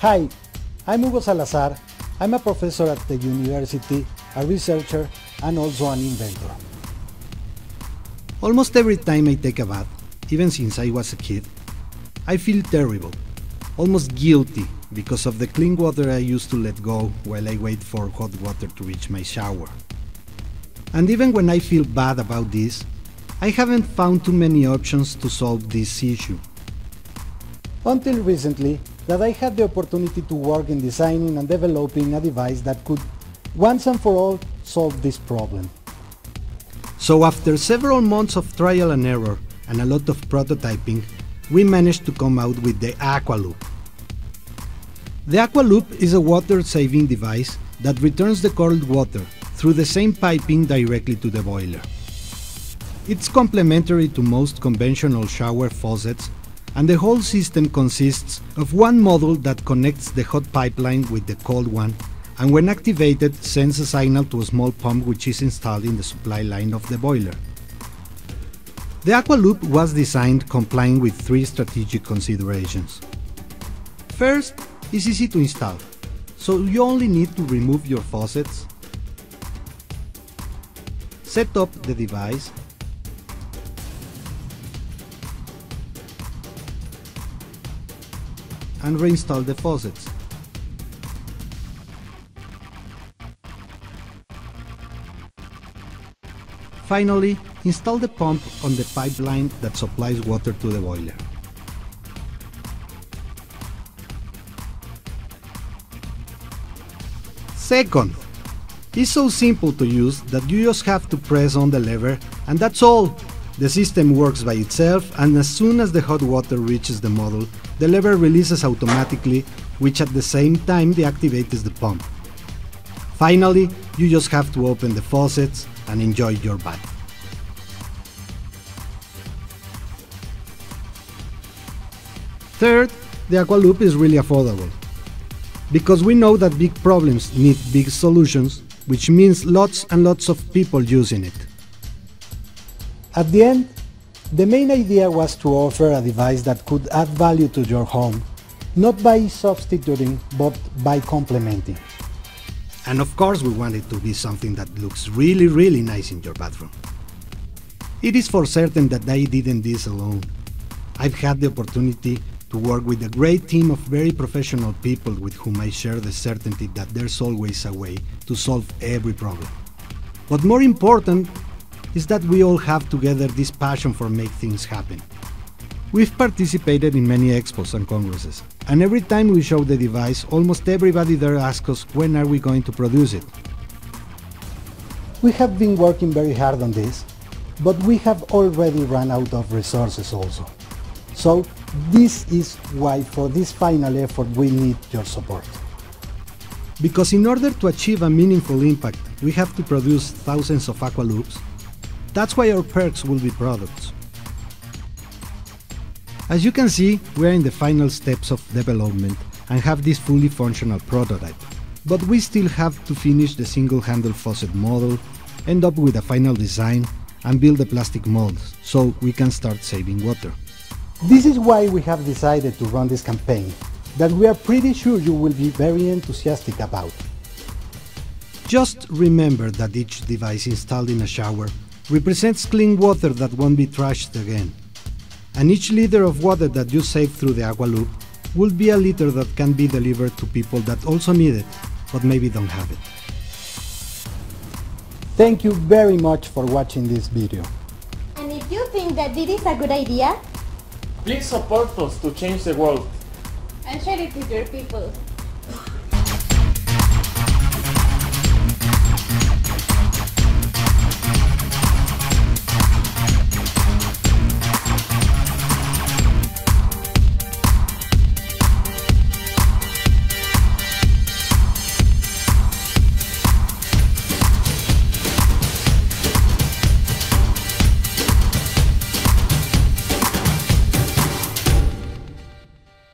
Hi, I'm Hugo Salazar. I'm a professor at the university, a researcher, and also an inventor. Almost every time I take a bath, even since I was a kid, I feel terrible, almost guilty because of the clean water I used to let go while I wait for hot water to reach my shower. And even when I feel bad about this, I haven't found too many options to solve this issue. Until recently, that I had the opportunity to work in designing and developing a device that could, once and for all, solve this problem. So after several months of trial and error and a lot of prototyping, we managed to come out with the Aqualoop. The Aqualoop is a water-saving device that returns the cold water through the same piping directly to the boiler. It's complementary to most conventional shower faucets and the whole system consists of one module that connects the hot pipeline with the cold one and when activated sends a signal to a small pump which is installed in the supply line of the boiler. The aqua loop was designed complying with three strategic considerations. First, it's easy to install, so you only need to remove your faucets, set up the device, and reinstall the faucets. Finally, install the pump on the pipeline that supplies water to the boiler. Second, it's so simple to use that you just have to press on the lever and that's all. The system works by itself and as soon as the hot water reaches the model, the lever releases automatically, which at the same time deactivates the pump. Finally, you just have to open the faucets and enjoy your bath. Third, the Aqualoop is really affordable. Because we know that big problems need big solutions, which means lots and lots of people using it. At the end, the main idea was to offer a device that could add value to your home, not by substituting, but by complementing. And of course we want it to be something that looks really really nice in your bathroom. It is for certain that I didn't this alone. I've had the opportunity to work with a great team of very professional people with whom I share the certainty that there's always a way to solve every problem. But more important is that we all have together this passion for make things happen. We've participated in many expos and congresses, and every time we show the device, almost everybody there asks us when are we going to produce it. We have been working very hard on this, but we have already run out of resources also. So this is why for this final effort we need your support. Because in order to achieve a meaningful impact, we have to produce thousands of Aqualoops, that's why our perks will be products. As you can see, we are in the final steps of development and have this fully functional prototype. But we still have to finish the single handle faucet model, end up with a final design, and build the plastic molds so we can start saving water. This is why we have decided to run this campaign, that we are pretty sure you will be very enthusiastic about. Just remember that each device installed in a shower represents clean water that won't be trashed again. And each liter of water that you save through the Aqualoop will be a liter that can be delivered to people that also need it, but maybe don't have it. Thank you very much for watching this video. And if you think that this is a good idea, please support us to change the world. And share it with your people.